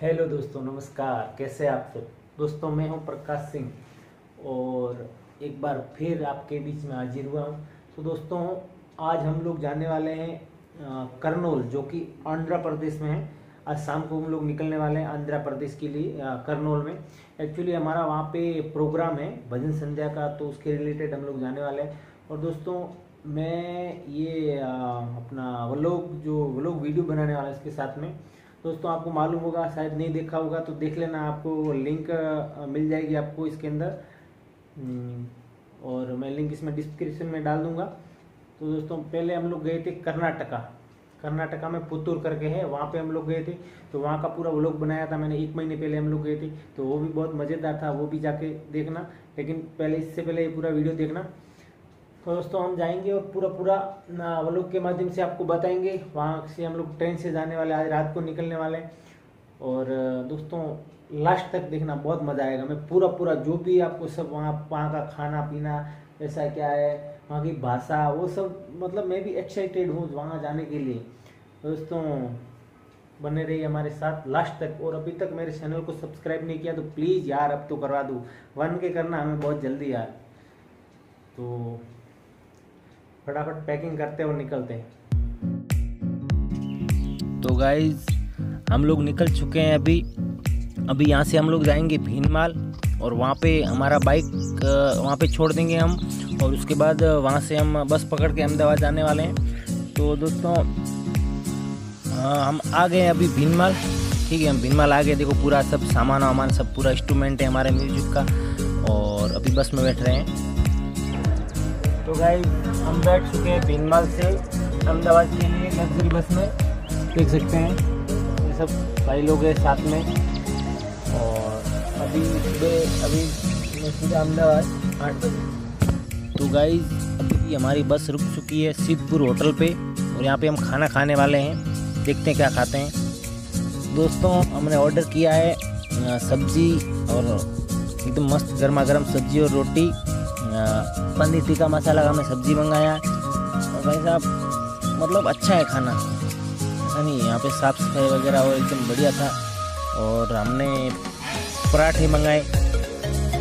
Hello दोस्तों, नमस्कार। कैसे आप सब? दोस्तों, मैं हूँ प्रकाश सिंह और एक बार फिर आपके बीच में हाजिर हुआ हूँ। तो दोस्तों, आज हम लोग जाने वाले हैं करनौल, जो कि आंध्र प्रदेश में है। आज शाम को हम लोग निकलने वाले हैं आंध्र प्रदेश के लिए करनौल में। एक्चुअली हमारा वहाँ पे प्रोग्राम है, भजन संध्या का तो उसके रिलेटेड हम लोग जाने वाले हैं। और दोस्तों, मैं ये अपना व्लॉग जो व्लॉग वीडियो बनाने वाला है इसके साथ में दोस्तों आपको मालूम होगा शायद नहीं देखा होगा तो देख लेना आपको लिंक मिल जाएगी आपको इसके अंदर। हम्म, और मैं लिंक इसमें डिस्क्रिप्शन में डाल दूँगा। तो दोस्तों पहले हम लोग गए थे कर्नाटका। कर्नाटका में पुतूर करके है वहाँ पे हम लोग गए थे। तो वहाँ का पूरा व्लॉग बनाया था मैंने एक महीने पहले हम लोग गए थे। तो वो भी बहुत मज़ेदार था वो भी जाके देखना। लेकिन पहले इससे पहले ये पूरा वीडियो देखना। तो दोस्तों, हम जाएँगे और पूरा पूरा व्लॉग के माध्यम से आपको बताएँगे। वहाँ से हम लोग ट्रेन से जाने वाले, आज रात को निकलने वाले और दोस्तों लास्ट तक देखना, बहुत मज़ा आएगा। मैं पूरा पूरा जो भी आपको सब वहाँ वहाँ का खाना पीना, ऐसा क्या है, वहाँ की भाषा, वो सब मतलब मैं भी एक्साइटेड हूँ वहाँ जाने के लिए। दोस्तों, बने रहिए हमारे साथ लास्ट तक। और अभी तक मेरे चैनल को सब्सक्राइब नहीं किया तो प्लीज़ यार, अब तो करवा दूँ। वन के करना हमें बहुत जल्दी यार। तो फटाफट पैकिंग करते और निकलते हैं। तो गाइज़ हम लोग निकल चुके हैं अभी। अभी यहाँ से हम लोग जाएँगे भीनमाल और वहाँ पे हमारा बाइक वहाँ पे छोड़ देंगे हम और उसके बाद वहाँ से हम बस पकड़ के अहमदाबाद जाने वाले हैं। तो दोस्तों हाँ, हम आ गए हैं अभी भीनमाल। ठीक है हम भीनमाल आ गए। देखो पूरा सब सामान वामान सब पूरा इंस्ट्रूमेंट है हमारे म्यूज़िक का और अभी बस में बैठ रहे हैं। तो गाइज़ हम बैठ चुके हैं भीनमाल से। अहमदाबाद के लिए लग्जरी बस में। देख सकते हैं, ये सब भाई लोग हैं साथ में। और अभी सुबह, अभी सीधा अहमदाबाद, आठ बजे। तो गाइज़ अभी हमारी बस रुक चुकी है सिद्धपुर होटल पे और यहाँ पे हम खाना खाने वाले हैं। देखते हैं क्या खाते हैं। दोस्तों, हमने ऑर्डर किया है सब्ज़ी और एकदम मस्त गर्मा गर्म सब्ज़ी और रोटी। पनीर टिक्का मसाला का हमने सब्ज़ी मंगाया। और भाई साहब मतलब अच्छा है खाना। ऐसा नहीं यहाँ पे साफ़ सफ़ाई वगैरह और एकदम बढ़िया था। और हमने पराठे मंगाए।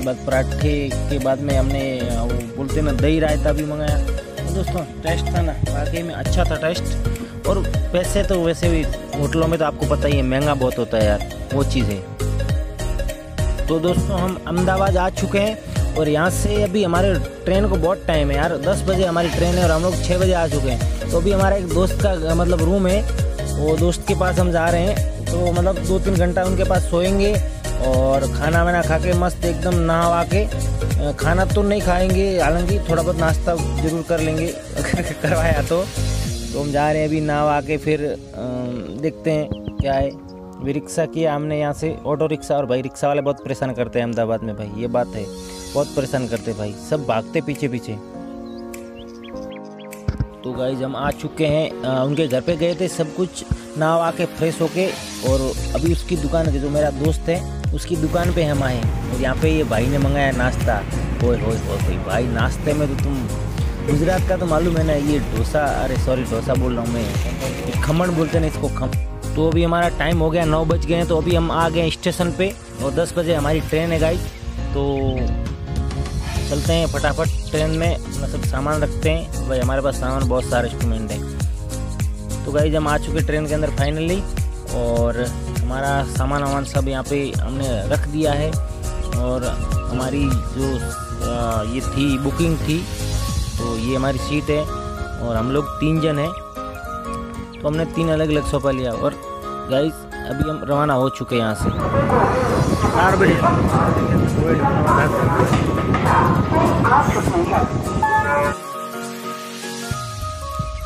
बाद पराठे के बाद में हमने, वो बोलते ना, दही रायता भी मंगाया। तो दोस्तों टेस्ट था ना, वाकई में अच्छा था टेस्ट और पैसे तो वैसे भी होटलों में तो आपको पता ही है, महँगा बहुत होता है यार, वो चीज़। है तो दोस्तों, हम अहमदाबाद आ चुके हैं। और यहाँ से अभी हमारे ट्रेन को बहुत टाइम है यार। दस बजे हमारी ट्रेन है और हम लोग छः बजे आ चुके हैं। तो अभी हमारा एक दोस्त का मतलब रूम है। वो दोस्त के पास हम जा रहे हैं। तो मतलब दो तीन घंटा उनके पास सोएँगे और खाना वाना खा के मस्त एकदम नहा के खाना तो नहीं खाएँगे। हालाँकि थोड़ा बहुत नाश्ता ज़रूर कर लेंगे। करवाया तो। तो हम जा रहे हैं अभी नहा के फिर देखते हैं क्या है। रिक्शा किया हमने यहाँ से ऑटो रिक्शा और भाई रिक्शा वाले बहुत परेशान करते हैं अहमदाबाद में भाई ये बात है। बहुत परेशान करते भाई सब भागते पीछे पीछे। तो गाइज़ हम आ चुके हैं अ, उनके घर पे गए थे सब कुछ नाव आके फ्रेश होके और अभी उसकी दुकान जो मेरा दोस्त है उसकी दुकान पे हम आए और यहाँ पे ये भाई ने मंगाया नाश्ता। ओए होए होए भाई नाश्ते में तो तुम गुजरात का तो मालूम है ना ये डोसा अरे सॉरी डोसा बोल रहा हूँ मैं खमण बोलते ना इसको खम तो अभी हमारा टाइम हो गया, नौ बज गए हैं तो अभी हम आ गए स्टेशन पे और दस बजे हमारी ट्रेन है गाइज़ तो चलते हैं फटाफट ट्रेन में, अपना सब सामान रखते हैं। भाई, हमारे पास सामान बहुत सारे इंस्ट्रूमेंट हैं। तो गाइज़ हम आ चुके ट्रेन के अंदर फाइनली और हमारा सामान वामान सब यहाँ पे हमने रख दिया है। और हमारी जो ये थी बुकिंग थी तो ये हमारी सीट है और हम लोग तीन जन हैं। तो हमने तीन अलग अलग सोफा लिया और गाइज़ अभी हम रवाना हो चुके हैं यहाँ से।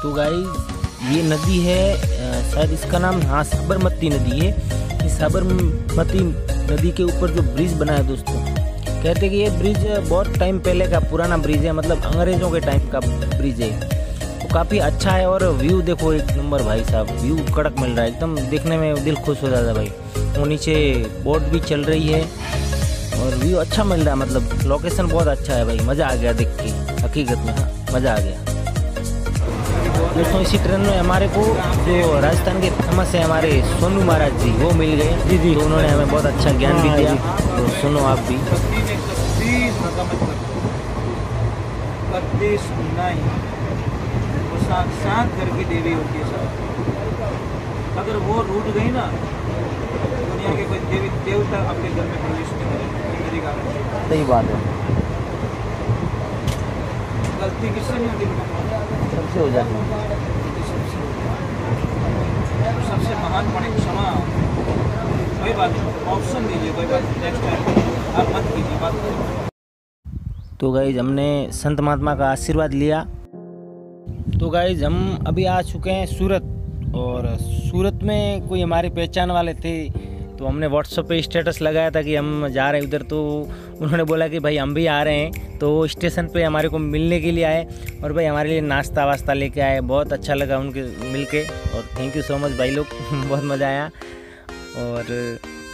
तो गाइज़ ये नदी है शायद इसका नाम हाँ साबरमती नदी है। ये साबरमती नदी के ऊपर जो ब्रिज बना है दोस्तों कहते हैं कि ये ब्रिज बहुत टाइम पहले का पुराना ब्रिज है मतलब अंग्रेज़ों के टाइम का ब्रिज है। तो काफ़ी अच्छा है और व्यू देखो एक नंबर भाई साहब व्यू कड़क मिल रहा है। एकदम देखने में दिल खुश हो जाता है भाई। वो नीचे बोट भी चल रही है और व्यू अच्छा मिल रहा है मतलब लोकेशन बहुत अच्छा है भाई। मज़ा आ गया देख के हकीकत में हाँ मज़ा आ गया। दोस्तों इसी ट्रेन में हमारे को जो राजस्थान के फ़ेमस है हमारे सोनू महाराज जी वो मिल गए। जी, जी। तो उन्होंने हमें बहुत अच्छा ज्ञान भी हाँ, दिया। तो सुनो आप भी। साक्षात घर की देवी होती है सर अगर वो रूठ गई ना दुनिया के कोई देवी देवता आपके घर में प्रवेश नहीं करेगा। सही बात है। गलती किससे नहीं होती सबसे हो जाती है। सबसे महान पड़े क्षमा। कोई बात नहीं ऑप्शन दीजिए कोई बात नेक्स्ट टाइम आप मत कीजिए बात तो गाइज़ हमने संत महात्मा का आशीर्वाद लिया। तो गाइज़ हम अभी आ चुके हैं सूरत और सूरत में कोई हमारे पहचान वाले थे तो हमने व्हाट्सअप पे स्टेटस लगाया था कि हम जा रहे हैं उधर तो उन्होंने बोला कि भाई हम भी आ रहे हैं तो स्टेशन पे हमारे को मिलने के लिए आए और भाई हमारे लिए नाश्ता वास्ता लेके आए, बहुत अच्छा लगा उनके मिल के और थैंक यू सो मच भाई लोग, बहुत मज़ा आया और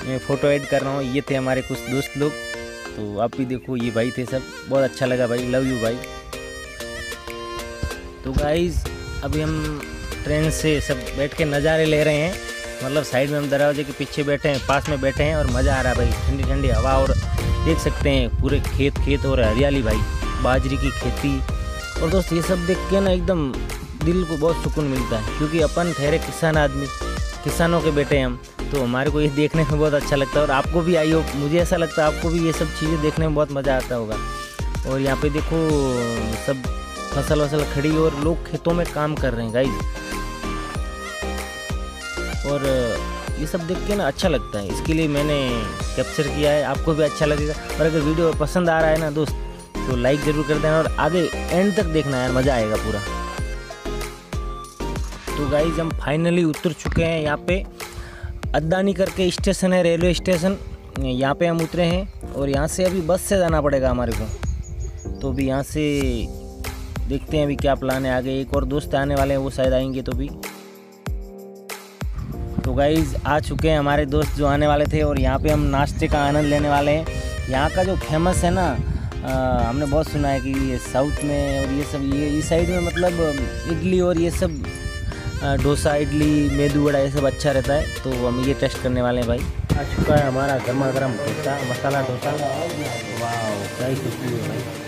मैं फ़ोटो ऐड कर रहा हूँ, ये थे हमारे कुछ दोस्त लोग तो आप भी देखो, ये भाई थे सब, बहुत अच्छा लगा भाई लव यू भाई। तो गाइज़ अभी हम ट्रेन से सब बैठ के नज़ारे ले रहे हैं। मतलब साइड में हम दरवाजे के पीछे बैठे हैं, पास में बैठे हैं और मज़ा आ रहा है भाई। ठंडी ठंडी हवा और देख सकते हैं, पूरे खेत खेत और हरियाली भाई, बाजरी की खेती। और दोस्त, ये सब देख के ना एकदम दिल को बहुत सुकून मिलता है। क्योंकि अपन ठहरे किसान आदमी, किसानों के बेटे हम। तो हमारे को ये देखने में बहुत अच्छा लगता है। और आपको भी, आई हो मुझे ऐसा लगता है, आपको भी ये सब चीज़ें देखने में बहुत मज़ा आता होगा। और यहाँ पे देखो, सब फ़सल वसल खड़ी और लोग खेतों में काम कर रहे हैं गाइज़ और ये सब देख के ना अच्छा लगता है। इसके लिए मैंने कैप्चर किया है। आपको भी अच्छा लगेगा। और अगर वीडियो पसंद आ रहा है ना, दोस्त तो लाइक ज़रूर कर देना और आगे एंड तक देखना यार, मज़ा आएगा पूरा। तो गाइज़ हम फाइनली उतर चुके हैं यहाँ पे। अद्दानी करके स्टेशन है रेलवे स्टेशन यहाँ पे हम उतरे हैं और यहाँ से अभी बस से जाना पड़ेगा हमारे को। तो अभी यहाँ से देखते हैं अभी क्या प्लान है। आगे एक और दोस्त आने वाले हैं वो शायद आएँगे तो भी। तो गाइज़ आ चुके हैं हमारे दोस्त जो आने वाले थे और यहाँ पे हम नाश्ते का आनंद लेने वाले हैं। यहाँ का जो फ़ेमस है ना आ, हमने बहुत सुना है कि ये साउथ में और ये सब ये इस साइड में मतलब इडली और ये सब डोसा इडली मेदू वड़ा ये सब अच्छा रहता है। तो हम ये टेस्ट करने वाले हैं भाई। आ चुका है हमारा गर्मा गर्म डोसा मसाला डोसा। वाह क्या ही खुशबू है भाई।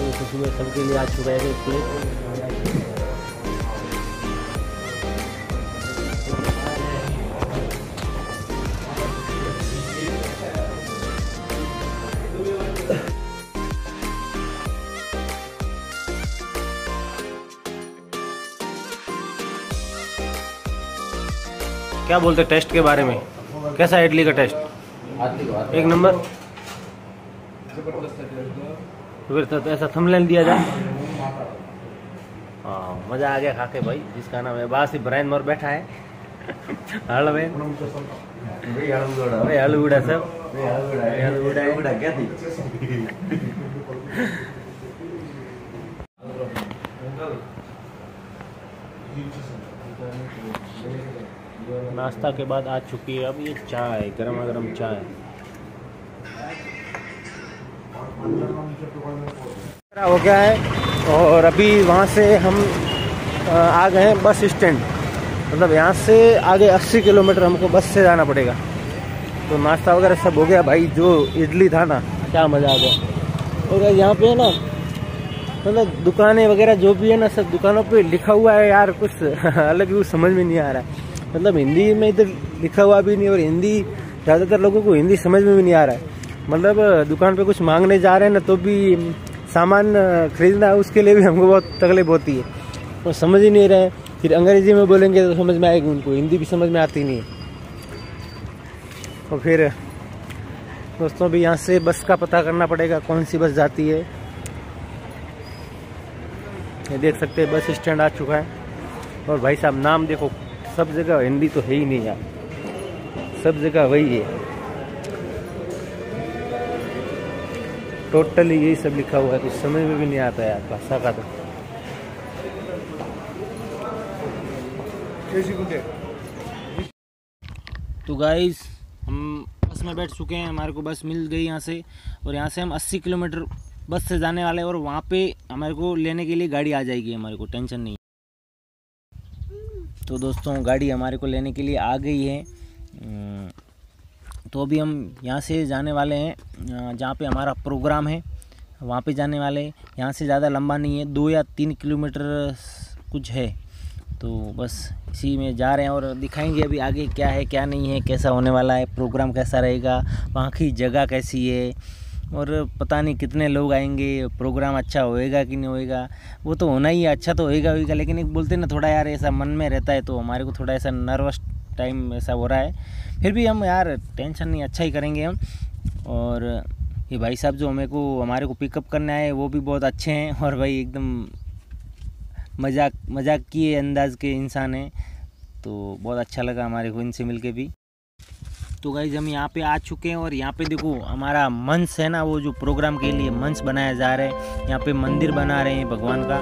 मुझे ये खुशबू है सबके लिए आ चुका है एक प्लेट क्या बोलते टेस्ट के बारे में? कैसा है इडली का टेस्ट? एक नंबर। फिर तो ऐसा थंबनेल दिया जाए। हाँ मज़ा आ गया खा के भाई, जिसका नाम है बास इब्राहिम मोर बैठा है। हलवे। भाई सब। नाश्ता के बाद आ चुकी है अब ये चाय गर्मा गर्म चाय। हो गया है और अभी वहाँ से हम आ गए हैं बस स्टैंड। मतलब यहाँ से आगे 80 किलोमीटर हमको बस से जाना पड़ेगा। तो नाश्ता वगैरह सब हो गया। भाई, जो इडली था ना, क्या मज़ा आ गया। और यहाँ पे ना मतलब दुकानें वगैरह जो भी है ना, सब दुकानों पे लिखा हुआ है यार कुछ। अलग ही कुछ समझ में नहीं आ रहा है। मतलब हिंदी में इधर लिखा हुआ भी नहीं और हिंदी, ज़्यादातर लोगों को हिंदी समझ में भी नहीं आ रहा है। मतलब दुकान पे कुछ मांगने जा रहे हैं ना तो भी सामान खरीदना है, उसके लिए भी हमको बहुत तकलीफ़ होती है। और समझ ही नहीं रहे फिर अंग्रेज़ी में बोलेंगे तो समझ में आएगी उनको, हिंदी भी समझ में आती नहीं और फिर, दोस्तों भी यहाँ से बस का पता करना पड़ेगा कौन सी बस जाती है। ये देख सकते हैं, बस स्टैंड आ चुका है। और भाई साहब, नाम देखो, सब जगह हिंदी तो है ही नहीं यार सब जगह वही है। टोटली यही सब लिखा हुआ है कुछ समझ में भी नहीं आता यार भाषा का तो। तो गाइस हम बस में बैठ चुके हैं हमारे को बस मिल गई यहाँ से और यहाँ से हम 80 किलोमीटर बस से जाने वाले हैं और वहाँ पे हमारे को लेने के लिए गाड़ी आ जाएगी हमारे को टेंशन नहीं। तो दोस्तों गाड़ी हमारे को लेने के लिए आ गई है। तो अभी हम यहाँ से जाने वाले हैं जहाँ पे हमारा प्रोग्राम है, वहाँ पे जाने वाले हैं। यहाँ से ज़्यादा लंबा नहीं है, दो या तीन किलोमीटर कुछ है। तो बस इसी में जा रहे हैं और दिखाएँगे अभी आगे क्या है, क्या नहीं है, कैसा होने वाला है, प्रोग्राम कैसा रहेगा, वहाँ की जगह कैसी है और पता नहीं कितने लोग आएँगे, प्रोग्राम अच्छा होएगा कि नहीं होएगा। वो तो होना ही अच्छा तो होएगा होएगा, लेकिन एक बोलते ना, थोड़ा यार ऐसा मन में रहता है तो हमारे को थोड़ा ऐसा नर्वस टाइम ऐसा हो रहा है। फिर भी हम यार टेंशन नहीं अच्छा ही करेंगे हम। और ये भाई साहब जो हमें को, हमारे को पिकअप करने आए, वो भी बहुत अच्छे हैं और भाई एकदम मज़ाक मज़ाक किए अंदाज के इंसान हैं। तो बहुत अच्छा लगा हमारे को इनसे मिलके भी। तो गाइज़ हम यहाँ पे आ चुके हैं और यहाँ पे देखो, हमारा मंच है ना, वो जो प्रोग्राम के लिए मंच बनाया जा रहा है। यहाँ पे मंदिर बना रहे हैं भगवान का,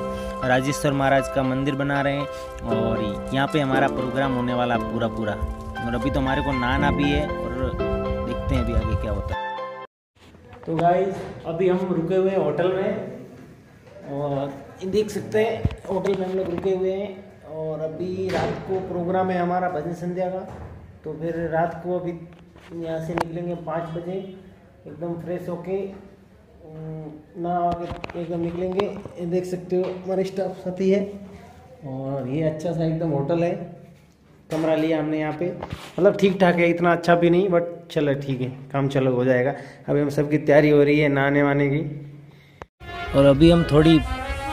राजेश्वर महाराज का मंदिर बना रहे हैं और यहाँ पे हमारा प्रोग्राम होने वाला पूरा पूरा और अभी तो हमारे को नाना भी है और देखते हैं अभी आगे क्या होता है। तो गाइस अभी हम रुके हुए हैं होटल में और देख सकते हैं होटल में हम लोग रुके हुए हैं और अभी रात को प्रोग्राम है हमारा भजन संध्या का। तो फिर रात को अभी यहाँ से निकलेंगे पाँच बजे, एकदम फ्रेश होके नहा एकदम निकलेंगे। देख सकते हो, हमारे स्टाफ साथी है और ये अच्छा सा एकदम होटल है। कमरा लिया हमने यहाँ पे। मतलब ठीक ठाक है, इतना अच्छा भी नहीं बट चलो ठीक है, काम चलो, हो जाएगा। अभी हम सबकी तैयारी हो रही है नहाने वाने की। और अभी हम थोड़ी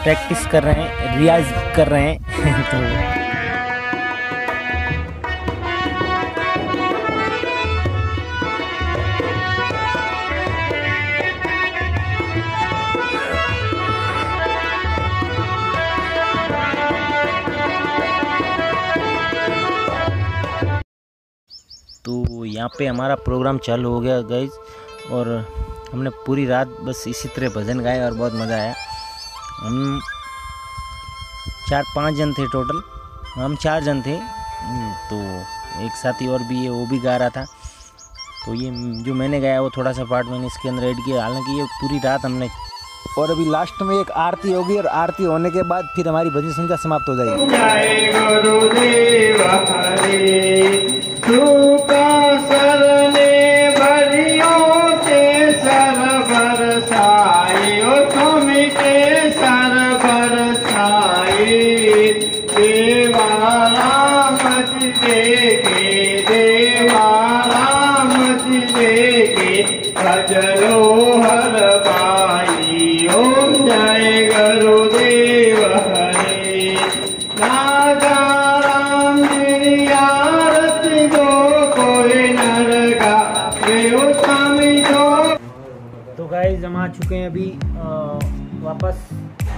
प्रैक्टिस कर रहे हैं रियाज कर रहे हैं। तो यहाँ पे हमारा प्रोग्राम चालू हो गया गाइज़ और हमने पूरी रात बस इसी तरह भजन गाए और बहुत मज़ा आया. हम चार पाँच जन थे टोटल हम चार जन थे. हम्म, तो एक साथी और भी है वो भी गा रहा था. तो ये जो मैंने गाया वो थोड़ा सा पार्ट मैंने इसके अंदर ऐड किया. हालाँकि ये पूरी रात हमने और अभी लास्ट में एक आरती होगी और आरती होने के बाद फिर हमारी भजन संख्या समाप्त हो जाएगी.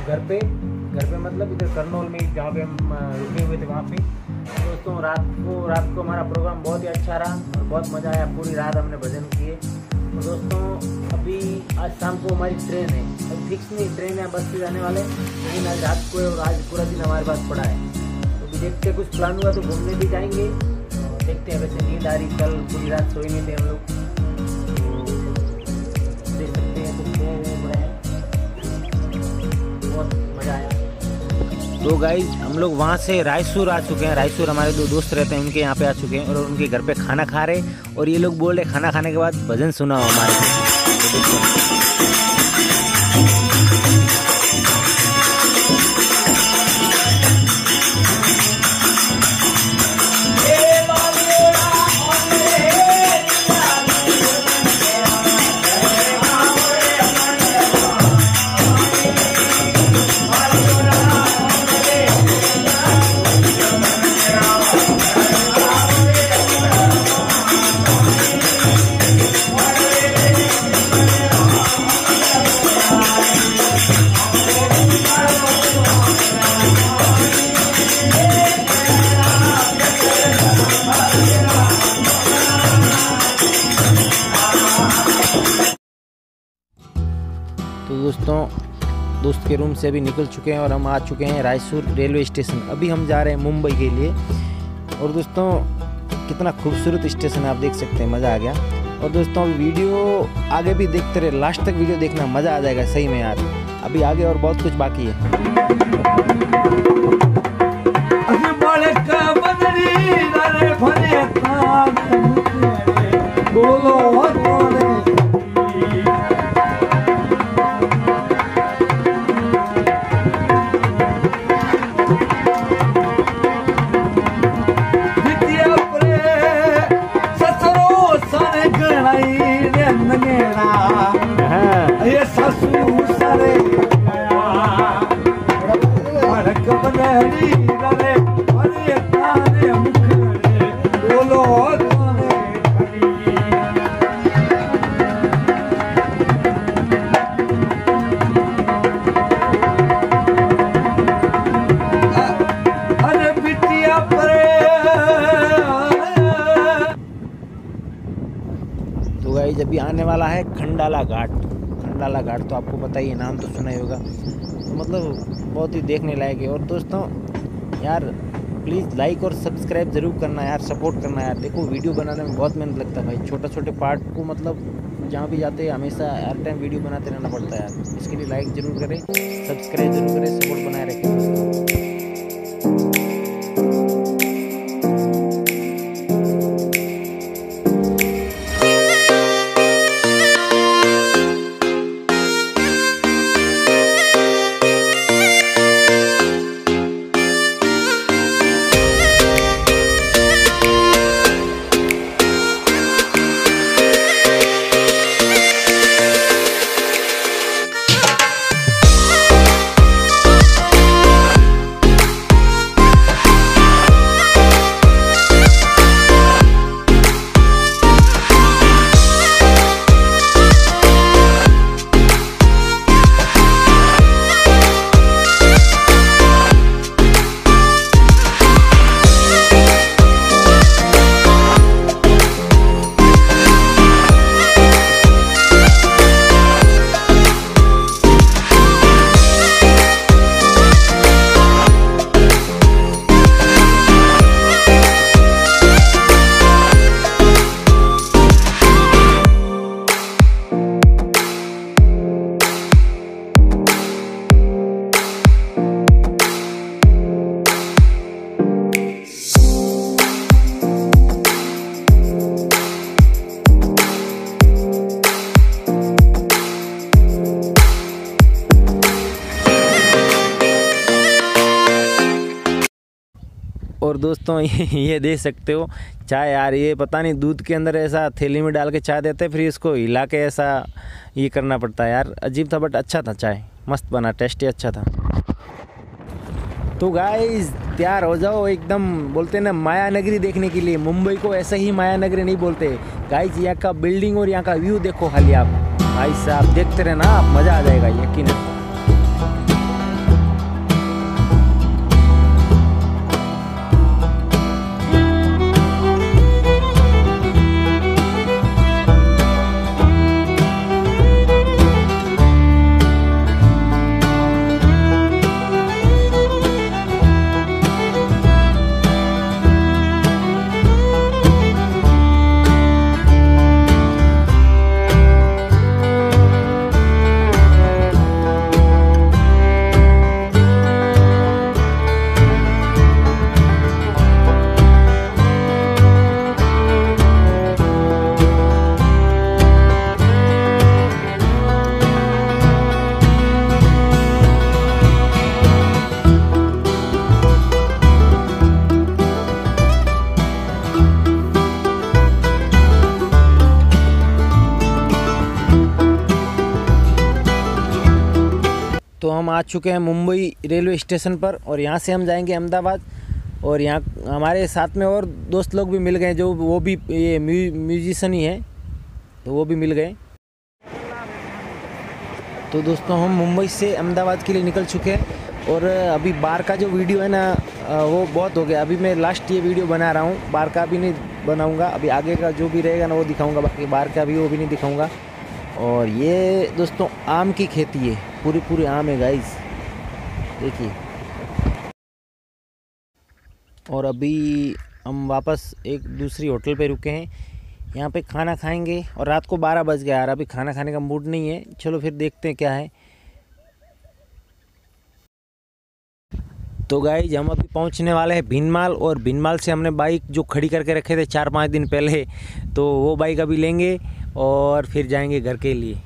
घर पे घर पे मतलब इधर करनौल में, जहाँ पे हम रुके हुए थे वहाँ पे। दोस्तों, रात को रात को हमारा प्रोग्राम बहुत ही अच्छा रहा और बहुत मज़ा आया। पूरी रात हमने भजन किए। तो दोस्तों, अभी आज शाम को हमारी ट्रेन है। अभी फिक्स नहीं ट्रेन है बस से जाने वाले। लेकिन आज रात को और आज पूरा दिन हमारे पास पड़ा है। तो देखते कुछ प्लान हुआ तो घूमने भी जाएँगे। देखते हैं, वैसे नींद आ रही, कल पूरी रात सोई नहीं थे हम लोग। बहुत मज़ा आया। तो गाइज़ हम लोग वहाँ से रायसूर आ चुके हैं। रायसूर हमारे दो दोस्त रहते हैं, उनके यहाँ पे आ चुके हैं और उनके घर पे खाना खा रहे और ये लोग बोल रहे खाना खाने के बाद भजन सुना हमारे। तो दोस्तों, दोस्त के रूम से अभी निकल चुके हैं और हम आ चुके हैं रायसूर रेलवे स्टेशन। अभी हम जा रहे हैं मुंबई के लिए। और दोस्तों, कितना खूबसूरत स्टेशन है, आप देख सकते हैं, मज़ा आ गया। और दोस्तों वीडियो आगे भी देखते रहे। लास्ट तक वीडियो देखना, मज़ा आ जाएगा, सही में यार। अभी आगे और बहुत कुछ बाकी है। ये सासू पता ही है नाम तो सुना ही होगा। तो मतलब बहुत ही देखने लायक है। और दोस्तों, यार प्लीज़ लाइक और सब्सक्राइब ज़रूर करना यार सपोर्ट करना यार। देखो वीडियो बनाने में बहुत मेहनत लगता है भाई। छोटे छोटे पार्ट को मतलब जहाँ भी जाते हैं, हमेशा हर टाइम वीडियो बनाते रहना पड़ता है यार। इसके लिए लाइक ज़रूर करें सब्सक्राइब ज़रूर करें सपोर्ट बनाए रखें। दोस्तों दोस्तों ये दे सकते हो चाय यार ये पता नहीं दूध के अंदर ऐसा थैली में डाल के चाय देते हैं, फिर इसको हिला के ऐसा ये करना पड़ता है। यार अजीब था बट अच्छा था चाय। मस्त बना टेस्टी अच्छा था। तो गाइस तैयार हो जाओ एकदम बोलते ना माया नगरी देखने के लिए। मुंबई को ऐसे ही माया नगरी नहीं बोलते। गाइस यहाँ का बिल्डिंग और यहाँ का व्यू देखो खाली आप। भाई साहब देखते रहना आप मज़ा आ जाएगा यकीन तो हम आ चुके हैं मुंबई रेलवे स्टेशन पर और यहाँ से हम जाएँगे अहमदाबाद और यहाँ हमारे साथ में और दोस्त लोग भी मिल गए जो वो भी ये म्यूजिशन ही है तो वो भी मिल गए। तो दोस्तों हम मुंबई से अहमदाबाद के लिए निकल चुके हैं और अभी बार का जो वीडियो है ना वो बहुत हो गया। अभी मैं लास्ट ये वीडियो बना रहा हूँ, बार का भी नहीं बनाऊँगा। अभी आगे का जो भी रहेगा ना, वो दिखाऊँगा। बाकी बार का भी वो भी नहीं दिखाऊँगा। और ये दोस्तों, आम की खेती है। पूरी पूरी आम है गाइस देखिए। और अभी हम वापस एक दूसरी होटल पे रुके हैं। यहाँ पे खाना खाएँगे और रात को बारह बज गया। यार, अभी खाना खाने का मूड नहीं है। चलो फिर देखते हैं क्या है। तो गाइज़ हम अभी पहुँचने वाले हैं भिनमाल और भिनमाल से हमने बाइक जो खड़ी करके रखे थे चार पाँच दिन पहले तो वो बाइक अभी लेंगे। और फिर जाएँगे घर के लिए।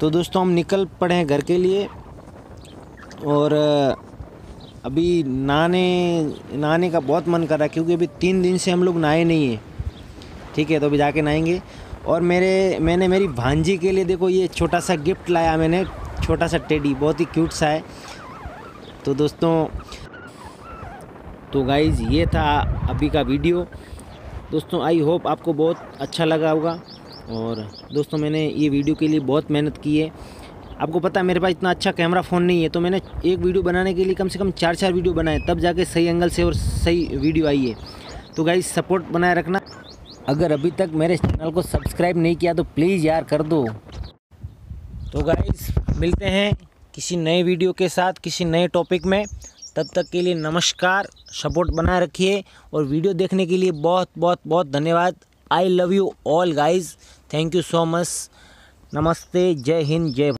तो दोस्तों, हम निकल पड़े हैं घर के लिए और अभी नहाने नहाने का बहुत मन कर रहा है क्योंकि अभी तीन दिन से हम लोग नहाए नहीं हैं। ठीक है तो अभी जाके नहाएँगे। और मेरे, मैंने मेरी भांजी के लिए देखो, ये छोटा सा गिफ्ट लाया मैंने, छोटा सा टेडी, बहुत ही क्यूट सा है। तो दोस्तों तो गाइज़ ये था अभी का वीडियो। दोस्तों आई होप आपको बहुत अच्छा लगा होगा। और दोस्तों, मैंने ये वीडियो के लिए बहुत मेहनत की है। आपको पता है, मेरे पास इतना अच्छा कैमरा फ़ोन नहीं है तो मैंने एक वीडियो बनाने के लिए कम से कम चार चार वीडियो बनाए। तब जाके सही एंगल से और सही वीडियो आई है। तो गाइज़ सपोर्ट बनाए रखना। अगर अभी तक मेरे चैनल को सब्सक्राइब नहीं किया तो प्लीज़ यार कर दो। तो गाइज़ मिलते हैं किसी नए वीडियो के साथ, किसी नए टॉपिक में। तब तक के लिए नमस्कार, सपोर्ट बनाए रखिए और वीडियो देखने के लिए बहुत बहुत बहुत धन्यवाद। I love you all guys thank you so much नमस्ते, जय हिंद, जय